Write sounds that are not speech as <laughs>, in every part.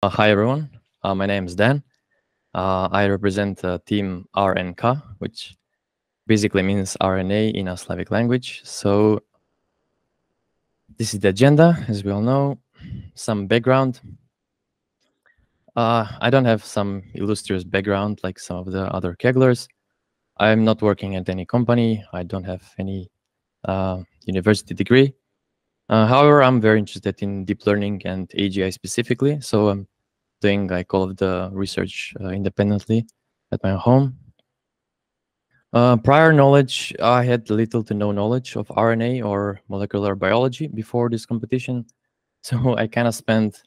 Uh, hi, everyone. Uh, my name is Dan. Uh, I represent team RNK, which basically means RNA in a Slavic language. So this is the agenda, as we all know. Some background. Uh, I don't have some illustrious background like some of the other Kagglers. I'm not working at any company. I don't have any uh, university degree. Uh, however, I'm very interested in deep learning and AGI specifically. So I'm doing like all of the research uh, independently at my home. Uh, prior knowledge, I had little to no knowledge of RNA or molecular biology before this competition. <laughs> So I kind of spent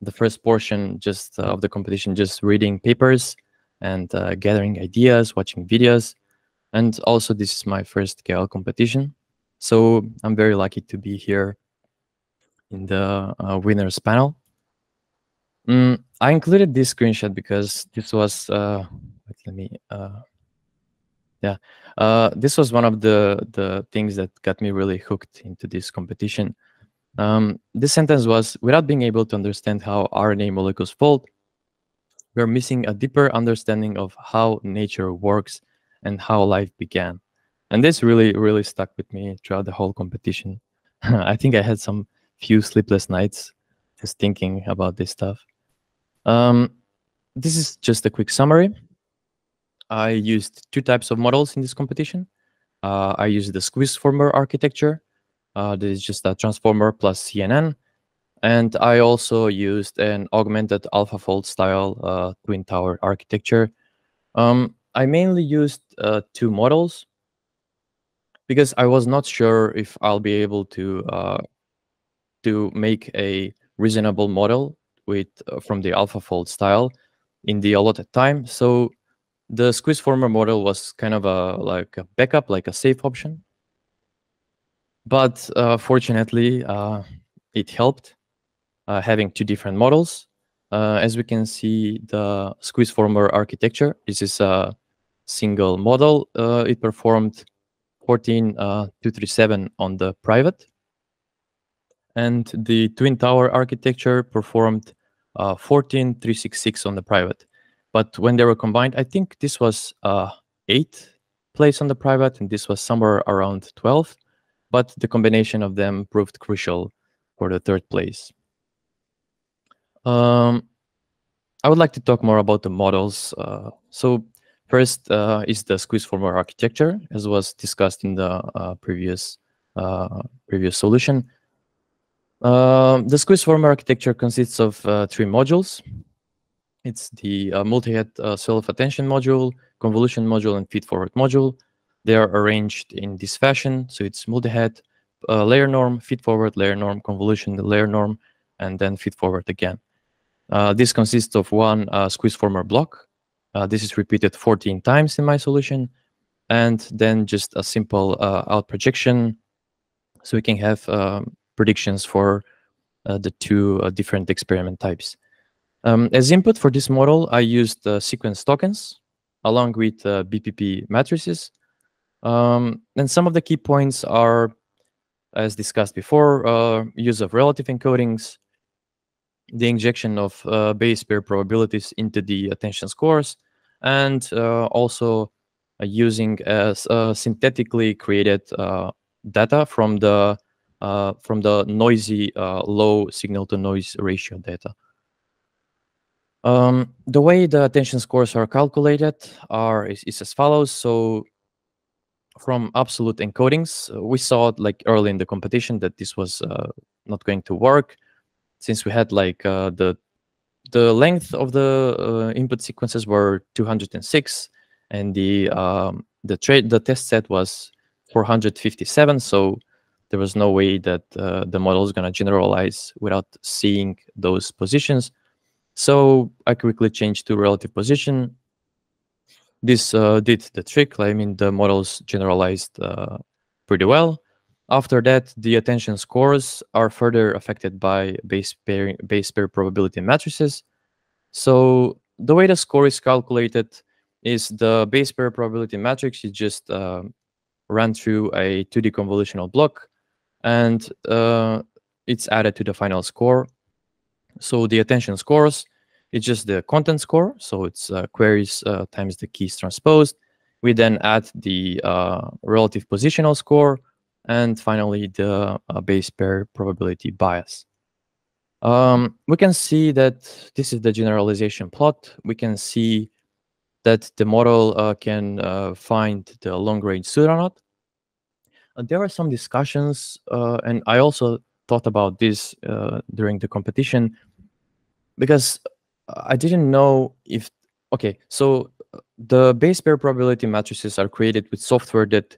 the first portion just uh, of the competition just reading papers and uh, gathering ideas, watching videos. And also this is my first Kaggle competition. So I'm very lucky to be here in the uh, winners panel. Mm, I included this screenshot because this was, uh, let me, uh, yeah, uh, this was one of the, the things that got me really hooked into this competition. Um, this sentence was, without being able to understand how RNA molecules fold, we're missing a deeper understanding of how nature works and how life began. And this really, really stuck with me throughout the whole competition. <laughs> I think I had some few sleepless nights just thinking about this stuff. Um, this is just a quick summary. I used two types of models in this competition. Uh, I used the SqueezeFormer architecture. Uh, this is just a transformer plus CNN. And I also used an augmented AlphaFold style uh, twin tower architecture. Um, I mainly used uh, two models because I was not sure if I'll be able to uh, to make a reasonable model with uh, from the AlphaFold style in the allotted time. So the SqueezeFormer model was kind of a like a backup, like a safe option. But uh, fortunately, uh, it helped uh, having two different models. Uh, as we can see, the SqueezeFormer architecture, this is a single model. It performed 14237 on the private. And the Twin Tower architecture performed uh, 14366 on the private. But when they were combined, I think this was uh, eight place on the private, and this was somewhere around 12. But the combination of them proved crucial for the third place. Um, I would like to talk more about the models. Uh, so first uh, is the SqueezeFormer architecture, as was discussed in the uh, previous uh, previous solution. Uh, the SqueezeFormer architecture consists of uh, three modules. It's the uh, multi-head uh, self-attention module, convolution module, and feed-forward module. They are arranged in this fashion. So it's multi-head, layer norm, feed-forward, layer norm, convolution, layer norm, and then feed-forward again. This consists of one SqueezeFormer block. This is repeated 14 times in my solution. And then just a simple out projection. So we can have um, predictions for uh, the two uh, different experiment types. Um, as input for this model, I used uh, sequence tokens along with BPP matrices. Um, and some of the key points are, as discussed before, use of relative encodings, the injection of uh, base pair probabilities into the attention scores, and uh, also uh, using as synthetically created data from the uh, from the noisy uh, low signal to noise ratio data. Um, the way the attention scores are calculated are is, is as follows. So from absolute encodings, uh, we saw like early in the competition that this was uh, not going to work since we had like uh, the the length of the uh, input sequences were 206 and the um, the trade the test set was 457 so there was no way that uh, the model is going to generalize without seeing those positions. So I quickly changed to relative position. This uh, did the trick. I mean, the models generalized uh, pretty well. After that, the attention scores are further affected by base pair, base pair probability matrices. So the way the score is calculated is the base pair probability matrix is just uh, run through a 2D convolutional block and uh, it's added to the final score. So the attention scores, it's just the content score. So it's uh, queries uh, times the keys transposed. We then add the uh, relative positional score, and finally the uh, base pair probability bias. Um, we can see that this is the generalization plot. We can see that the model uh, can uh, find the long-range pseudoknot. Uh, there are some discussions, uh, and I also thought about this uh, during the competition, because I didn't know if, okay, so the base pair probability matrices are created with software that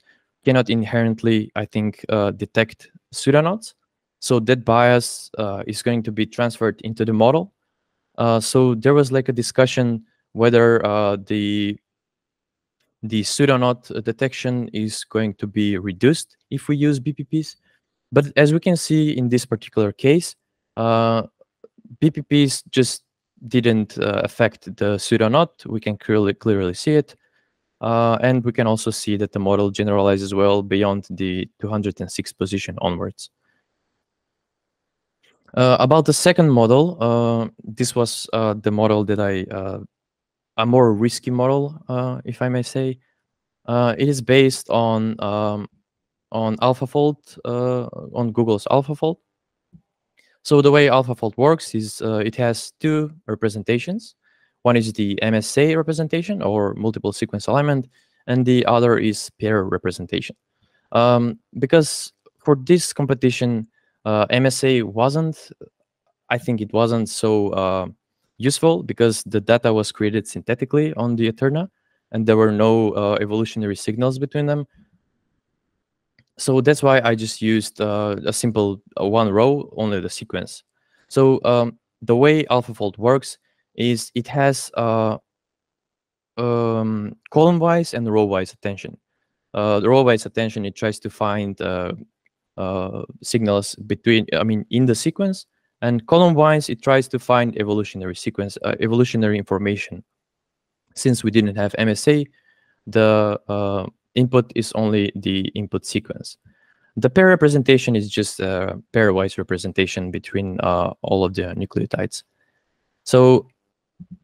cannot inherently, I think, uh, detect pseudoknots. So that bias uh, is going to be transferred into the model. Uh, so there was like a discussion whether uh, the the pseudoknot detection is going to be reduced if we use BPPs. But as we can see in this particular case, uh, BPPs just didn't uh, affect the pseudoknot. We can clearly clearly see it. Uh, and we can also see that the model generalizes well beyond the 206 position onwards. Uh, about the second model, uh, this was uh, the model that I, uh, a more risky model, uh, if I may say. it is based on um, on AlphaFold, on Google's AlphaFold. So the way AlphaFold works is it has two representations. One is the MSA representation or multiple sequence alignment, and the other is pair representation. Um, because for this competition, uh, MSA wasn't, I think it wasn't so uh, useful because the data was created synthetically on the Eterna, and there were no uh, evolutionary signals between them. So that's why I just used uh, a simple uh, one row, only the sequence. So um, the way AlphaFold works is it has uh, um, column-wise and row-wise attention. Uh, the row-wise attention, it tries to find uh, uh, signals between, I mean, in the sequence, and column-wise, it tries to find evolutionary sequence, uh, evolutionary information. Since we didn't have MSA, the input is only the input sequence. The pair representation is just a pairwise representation between uh, all of the nucleotides. So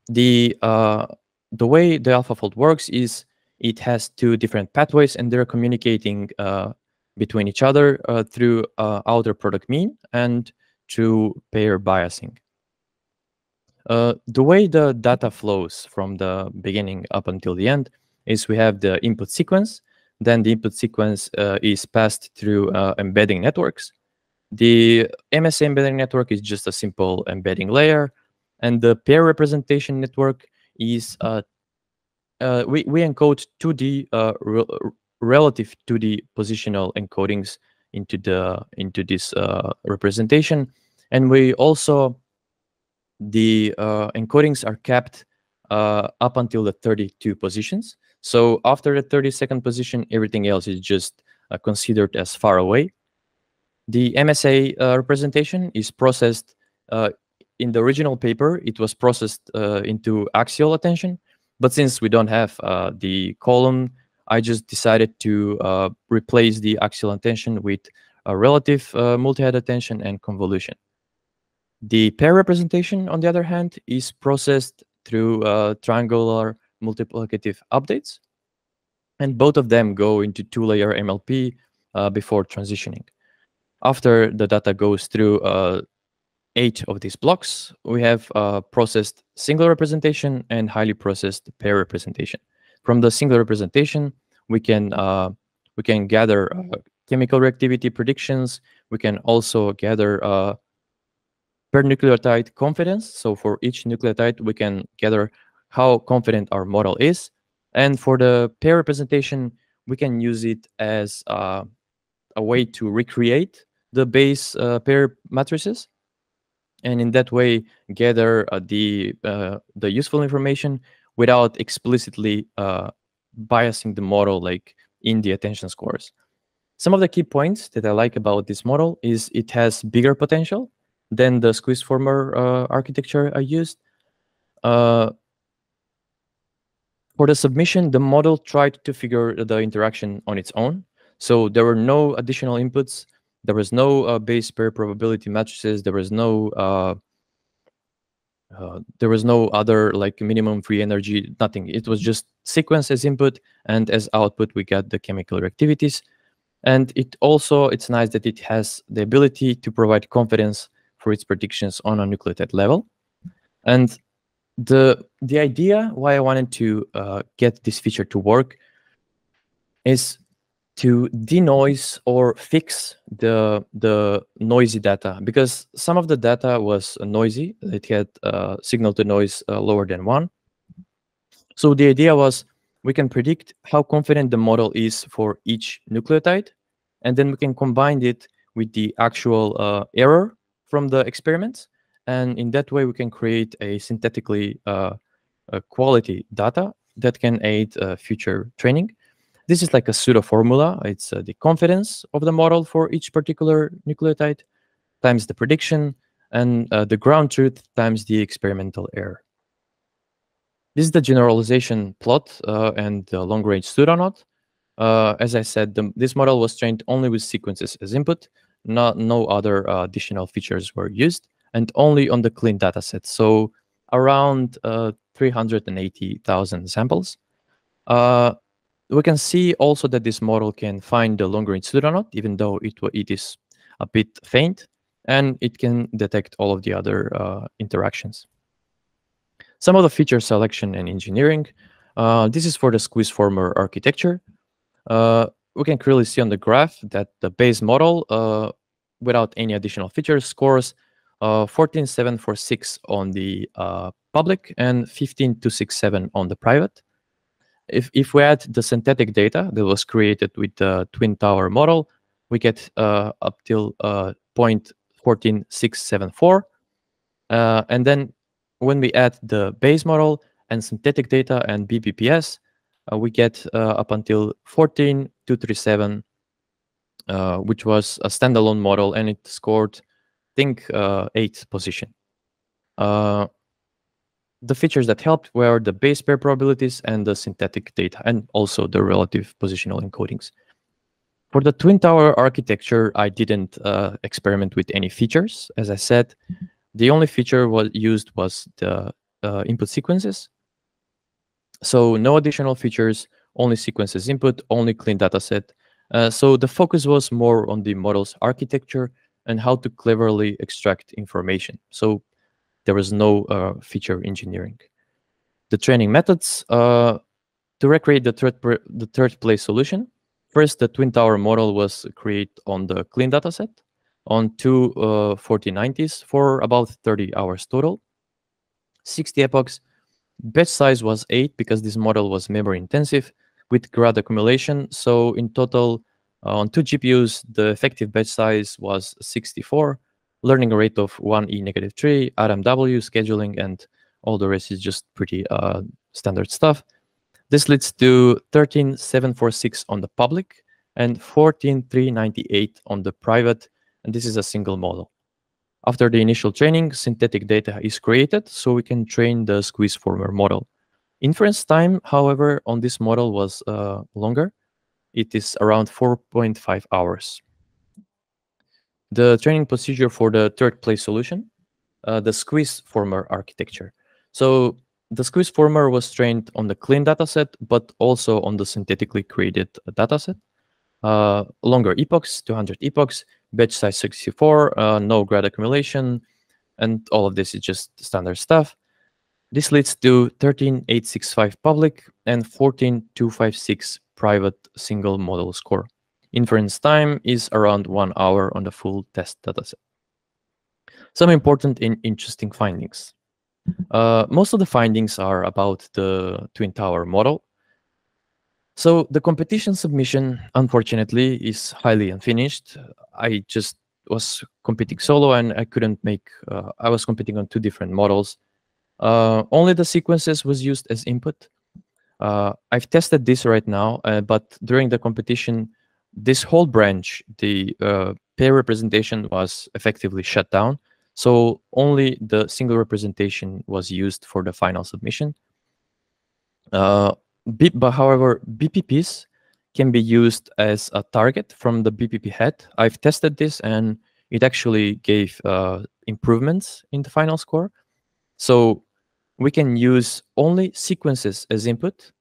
the uh, the way the AlphaFold works is it has two different pathways and they're communicating uh, between each other uh, through uh, outer product mean and through pair biasing. Uh, the way the data flows from the beginning up until the end is we have the input sequence, then the input sequence uh, is passed through embedding networks. The MSA embedding network is just a simple embedding layer and the pair representation network is uh, uh, we, we encode 2D uh, re relative to the positional encodings into the into this uh, representation, and we also the uh, encodings are kept uh, up until the 32 positions. So after the 32nd position, everything else is just considered as far away. The MSA representation is processed in the original paper, it was processed uh, into axial attention. But since we don't have uh, the column, I just decided to uh, replace the axial attention with a relative uh, multi-head attention and convolution. The pair representation, on the other hand, is processed through uh, triangular multiplicative updates. And both of them go into two-layer MLP uh, before transitioning. After the data goes through eight of these blocks, we have uh, processed single representation and highly processed pair representation. From the single representation, we can uh, we can gather uh, chemical reactivity predictions. We can also gather uh, per nucleotide confidence. So for each nucleotide, we can gather how confident our model is. And for the pair representation, we can use it as uh, a way to recreate the base uh, pair matrices and in that way gather uh, the uh, the useful information without explicitly uh, biasing the model like in the attention scores. Some of the key points that I like about this model is it has bigger potential than the squeeze former uh, architecture I used. Uh, for the submission, the model tried to figure the interaction on its own. So there were no additional inputs there was no uh, base pair probability matrices. There was no uh, uh, there was no other like minimum free energy, nothing. It was just sequence as input and as output we got the chemical reactivities. And it also, it's nice that it has the ability to provide confidence for its predictions on a nucleotide level. And the the idea why I wanted to uh, get this feature to work is to denoise or fix the the noisy data because some of the data was noisy. It had uh, signal to noise uh, lower than one. So the idea was we can predict how confident the model is for each nucleotide, and then we can combine it with the actual uh, error from the experiments, and in that way we can create a synthetically uh, quality data that can aid uh, future training. This is like a pseudo formula. It's uh, the confidence of the model for each particular nucleotide times the prediction and uh, the ground truth times the experimental error. This is the generalization plot uh, and the long-range pseudoknot. Uh, as I said, the, this model was trained only with sequences as input. Not, no other uh, additional features were used, and only on the clean dataset. So around uh, 380,000 samples. Uh, we can see also that this model can find the long-range pseudoknot, even though it, it is a bit faint, and it can detect all of the other uh, interactions. Some of the feature selection and engineering. Uh, this is for the squeeze former architecture. Uh, we can clearly see on the graph that the base model, uh, without any additional features, scores uh, 14746 on the uh, public and 15267 on the private. If, if we add the synthetic data that was created with the Twin Tower model, we get uh, up till uh, 0.14674. Uh, and then when we add the base model and synthetic data and BPPS, uh, we get uh, up until 14237, uh, which was a standalone model, and it scored, I think, eighth position. The features that helped were the base pair probabilities and the synthetic data, and also the relative positional encodings. For the Twin Tower architecture, I didn't uh, experiment with any features. As I said, the only feature was used was the uh, input sequences. So no additional features, only sequences input, only clean dataset. Uh, so the focus was more on the model's architecture and how to cleverly extract information. So there was no uh, feature engineering. The training methods uh, to recreate the third the third place solution. First, the Twin Tower model was created on the clean dataset on two uh, 4090s for about 30 hours total. 60 epochs. Batch size was 8 because this model was memory intensive with grad accumulation. So in total, uh, on two GPUs, the effective batch size was 64 learning rate of 1e negative 3, RMW, scheduling, and all the rest is just pretty uh, standard stuff. This leads to 13746 on the public and 14398 on the private, and this is a single model. After the initial training, synthetic data is created so we can train the squeeze former model. Inference time, however, on this model was uh, longer. It is around 4.5 hours the training procedure for the third place solution, uh, the squeeze former architecture. So the squeeze former was trained on the clean dataset, but also on the synthetically created dataset. Uh, longer epochs, 200 epochs, batch size 64, uh, no grad accumulation, and all of this is just standard stuff. This leads to 13865 public and 14256 private single model score. Inference time is around one hour on the full test dataset. Some important and interesting findings. Uh, most of the findings are about the Twin Tower model. So the competition submission, unfortunately, is highly unfinished. I just was competing solo and I couldn't make, uh, I was competing on two different models. Uh, only the sequences was used as input. Uh, I've tested this right now, uh, but during the competition, this whole branch, the uh, pair representation was effectively shut down. So only the single representation was used for the final submission. Uh, but however, BPPs can be used as a target from the BPP head. I've tested this and it actually gave uh, improvements in the final score. So we can use only sequences as input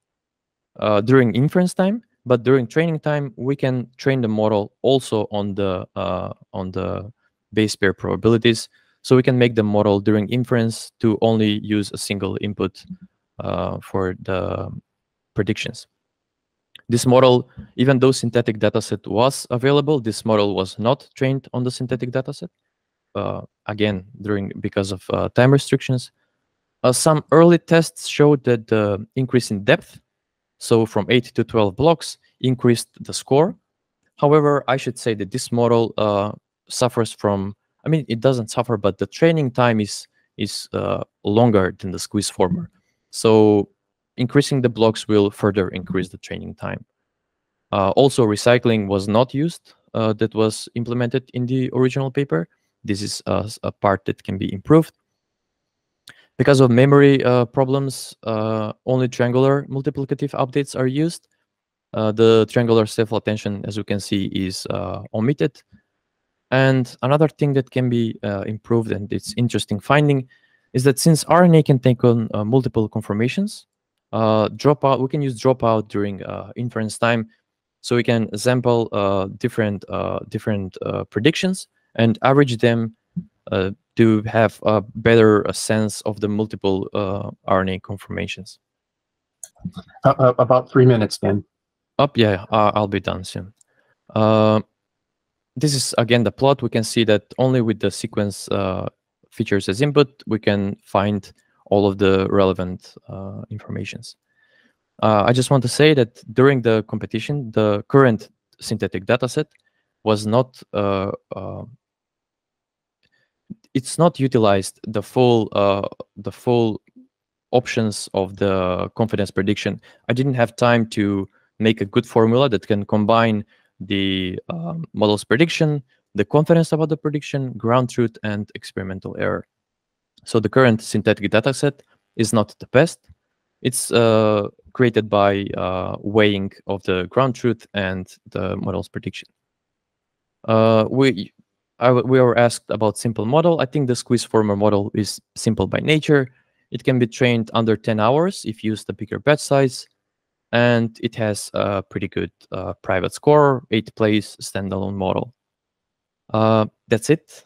uh, during inference time, but during training time, we can train the model also on the uh, on the base pair probabilities. So we can make the model during inference to only use a single input uh, for the predictions. This model, even though synthetic dataset was available, this model was not trained on the synthetic dataset. Uh, again, during because of uh, time restrictions. Uh, some early tests showed that the increase in depth, so from 8 to 12 blocks, increased the score. However, I should say that this model uh, suffers from, I mean, it doesn't suffer, but the training time is is uh, longer than the squeeze former. So increasing the blocks will further increase the training time. Uh, also, recycling was not used uh, that was implemented in the original paper. This is a, a part that can be improved. Because of memory uh, problems, uh, only triangular multiplicative updates are used. Uh, the triangular self attention, as you can see, is uh, omitted. And another thing that can be improved, and it's interesting finding, is that since RNA can take on multiple conformations, uh, dropout we can use dropout during uh, inference time so we can sample uh, different uh, different uh, predictions and average them uh, to have a better sense of the multiple RNA conformations. about three minutes then. Up, yeah, I'll be done soon. this is again the plot. We can see that only with the sequence features as input, we can find all of the relevant uh, informations. Uh, I just want to say that during the competition, the current synthetic dataset was not uh, uh, it's not utilized the full uh, the full options of the confidence prediction. I didn't have time to make a good formula that can combine the um, model's prediction, the confidence about the prediction, ground truth, and experimental error. So the current synthetic dataset is not the best. It's uh, created by uh, weighing of the ground truth and the model's prediction. Uh, we we were asked about simple model. I think the squeeze former model is simple by nature. It can be trained under 10 hours if you use the bigger batch size. And it has a pretty good uh, private score, eight place standalone model. Uh, that's it.